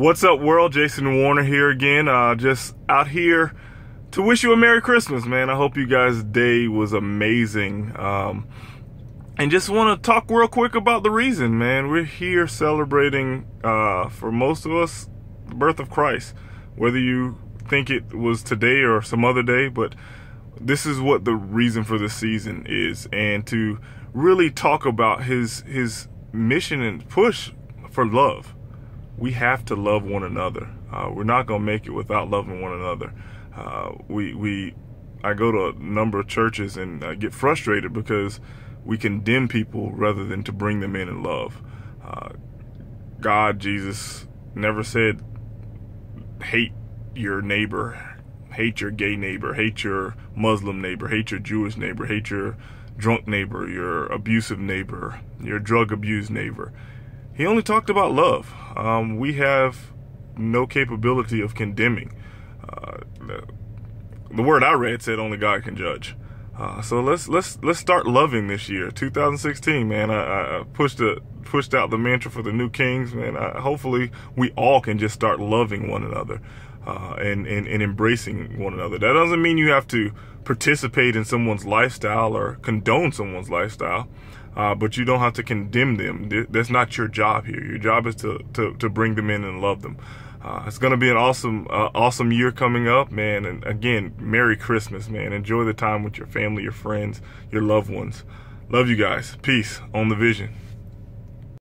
What's up, world? Jason Warner here again. Uh, just out here to wish you a Merry Christmas, man. I hope you guys' day was amazing. Um, and just want to talk real quick about the reason, man. We're here celebrating, uh, for most of us, the birth of Christ. Whether you think it was today or some other day, but this is what the reason for the season is, and to really talk about his his mission and push for love we have to love one another. Uh, we're not gonna make it without loving one another. Uh, we we I go to a number of churches and I get frustrated because we condemn people rather than to bring them in in love. Uh, God, Jesus never said hate your neighbor, hate your gay neighbor, hate your Muslim neighbor, hate your Jewish neighbor, hate your drunk neighbor, your abusive neighbor, your drug abused neighbor he only talked about love. Um, we have no capability of condemning. Uh, the, the, word I read said only God can judge. Uh, so let's let's let's start loving this year, 2016, man. I, I pushed the pushed out the mantra for the new kings, man. I, hopefully, we all can just start loving one another uh, and, and and embracing one another. That doesn't mean you have to participate in someone's lifestyle or condone someone's lifestyle uh, but you don't have to condemn them. That's not your job here. Your job is to, to, to bring them in and love them. Uh, it's going to be an awesome, uh, awesome year coming up, man. And again, Merry Christmas, man. Enjoy the time with your family, your friends, your loved ones. Love you guys. Peace on the vision.